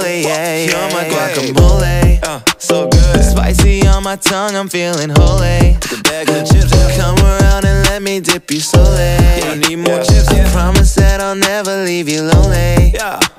yeah, You're my guacamole. Uh, so good. Spicy on my tongue, I'm feeling holy. The bag of chips. Come around and let me dip you slowly. Yeah, I need more chips. I promise that I'll never leave you lonely. Yeah.